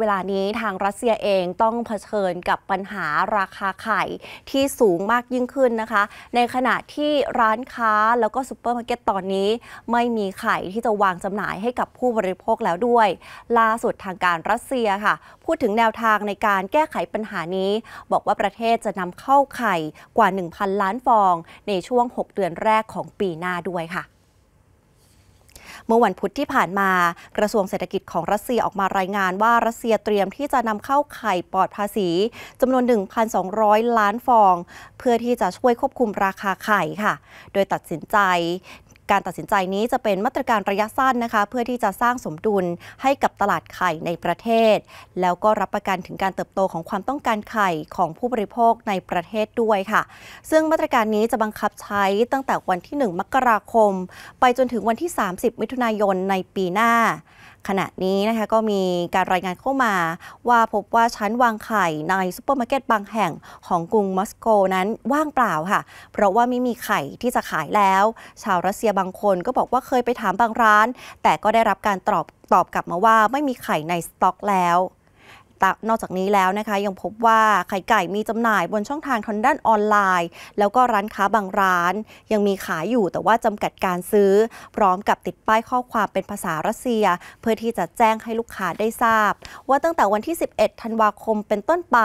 เวลานี้ทางรัสเซียเองต้องเผชิญกับปัญหาราคาไข่ที่สูงมากยิ่งขึ้นนะคะ ในขณะที่ร้านค้าแล้วก็ซูเปอร์มาร์เก็ตตอนนี้ ไม่มีไข่ที่จะวางจำหน่ายให้กับผู้บริโภคแล้วด้วย ล่าสุดทางการรัสเซียค่ะ พูดถึงแนวทางในการแก้ไขปัญหานี้ บอกว่าประเทศจะนำเข้าไข่กว่า 1,000 ล้านฟอง ในช่วง 6 เดือนแรกของปีหน้าด้วยค่ะ เมื่อวันพุธที่ผ่านมา กระทรวงเศรษฐกิจของรัสเซียออกมารายงานว่ารัสเซียเตรียมที่จะนำเข้าไข่ปลอดภาษีจำนวน 1,200 ล้านฟอง เพื่อที่จะช่วยควบคุมราคาไข่ค่ะ โดยตัดสินใจ การตัดสินใจนี้จะเป็นมาตรการระยะสั้นนะคะ เพื่อที่จะสร้างสมดุลให้กับตลาดไข่ในประเทศ แล้วก็รับประกันถึงการเติบโตของความต้องการไข่ของผู้บริโภคในประเทศด้วยค่ะ ซึ่งมาตรการนี้จะบังคับใช้ตั้งแต่วันที่ 1 มกราคม ไปจนถึงวันที่ 30 มิถุนายนในปีหน้าขณะนี้นะคะก็มีการรายงานเข้ามาว่าพบว่าชั้นวางไข่ในซูเปอร์มาร์เก็ตบางแห่งของกรุงมอสโกนั้นว่างเปล่าค่ะ เพราะว่าไม่มีไข่ที่จะขายแล้ว ชาวรัสเซียบางคนก็บอกว่าเคยไปถามบางร้าน แต่ก็ได้รับการตอบตอบกลับมาว่าไม่มีไข่ในสต็อกแล้ว นอกจากนี้แล้วนะคะ ยังพบว่าไข่ไก่มีจำหน่ายบนช่องทางทางด้านออนไลน์ แล้วก็ร้านค้าบางร้าน ยังมีขายอยู่แต่ว่าจำกัดการซื้อ พร้อมกับติดป้ายข้อความเป็นภาษารัสเซีย เพื่อที่จะแจ้งให้ลูกค้าได้ทราบ ว่าตั้งแต่วันที่ 11 ธันวาคมเป็นต้นไป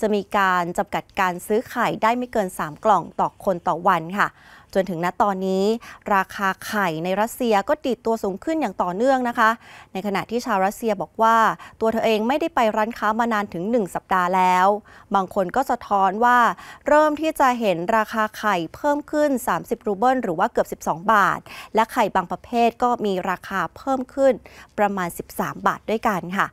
จะมีการจำกัดการซื้อไข่ได้ไม่เกิน 3 กล่องต่อคนต่อวันค่ะ จนถึงณตอนนี้ ราคาไข่ในรัสเซียก็ติดตัวสูงขึ้นอย่างต่อเนื่องนะคะ ในขณะที่ชาวรัสเซียบอกว่า ตัวเธอเองไม่ได้ไปร้านค้ามานานถึง 1 สัปดาห์แล้ว บางคนก็สะท้อนว่า เริ่มที่จะเห็นราคาไข่เพิ่มขึ้น 30 รูเบิลหรือว่าเกือบ 12 บาท และไข่บางประเภทก็มีราคาเพิ่มขึ้นประมาณ 13 บาทด้วยกันค่ะ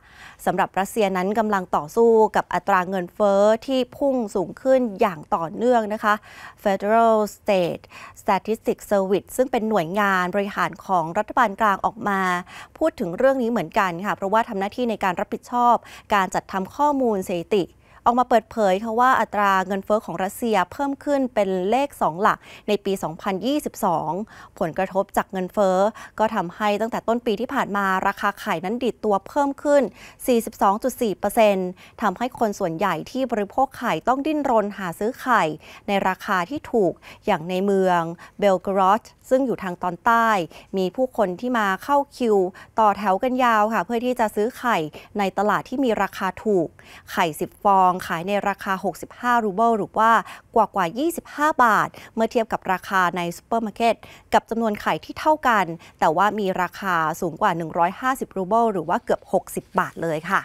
สำหรับรัสเซียนั้นกำลังต่อสู้กับอัตราเงินเฟอ้อที่พุ่งสูงขึ้นอย่างต่อเนื่องนะคะ Federal State Statistics Service ซึ่งเป็นหน่วยงานบริหารของรัฐบาลกลางออกมา พูดถึงเรื่องนี้เหมือนกันค่ะ เพราะว่าทำหน้าที่ในการรับผิดชอบ การจัดทำข้อมูลสถิติ ออกมาเปิดเผยค่ะว่าอัตราเงินเฟอ้อของรัสเซียเพิ่มขึ้นเป็นเลข 2 หลักในปี 2022 ผลกระทบจากเงินเฟอ้อก็ทำให้ตั้งแต่ต้นปีที่ผ่านมาราคาไข่นั้นดิดตัวเพิ่มขึ้น 42.4%ทำให้คนส่วนใหญ่ที่บริโภคไข่ต้องดิ้นรนหาซื้อไข่ ในราคาที่ถูกอย่างในเมืองเบลโกรอดซึ่งอยู่ทางตอนใต้ มีผู้คนที่มาเข้าคิว ต่อแถวกันยาวค่ะ เพื่อที่จะซื้อไข่ในตลาดที่มีราคาถูก ไข่ 10 ฟององขายในราคา 65 รูเบิลหรือว่ากว่ากว่า 25 บาท เมื่อเทียบกับราคาในซูเปอร์มาร์เก็ตกับจำนวนไข่ที่เท่ากัน แต่ว่ามีราคาสูงกว่า 150 รูเบิลหรือว่าเกือบ 60 บาทเลยค่ะ